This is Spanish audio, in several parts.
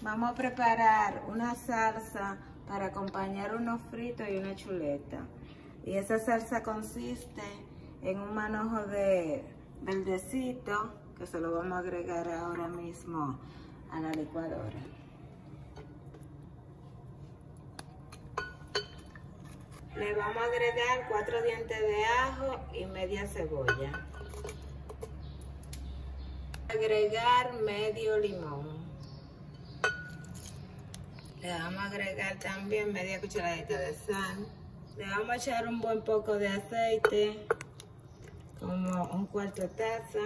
Vamos a preparar una salsa para acompañar unos fritos y una chuleta. Y esa salsa consiste en un manojo de verdecito que se lo vamos a agregar ahora mismo a la licuadora. Le vamos a agregar cuatro dientes de ajo y media cebolla. Agregar medio limón. Le vamos a agregar también media cucharadita de sal. Le vamos a echar un buen poco de aceite, como un cuarto de taza.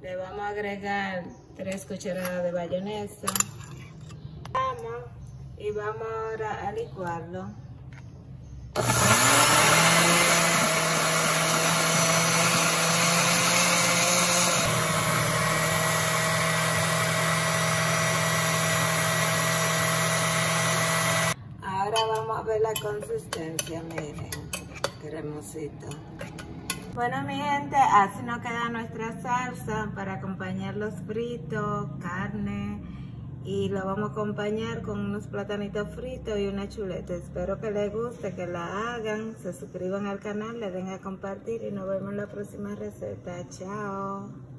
Le vamos a agregar tres cucharadas de bayonesa. Vamos y vamos ahora a licuarlo. Ahora a ver la consistencia, miren, cremosito. Bueno mi gente, así nos queda nuestra salsa para acompañar los fritos, carne y lo vamos a acompañar con unos platanitos fritos y una chuleta. Espero que les guste, que la hagan, se suscriban al canal, le den a compartir y nos vemos en la próxima receta. Chao.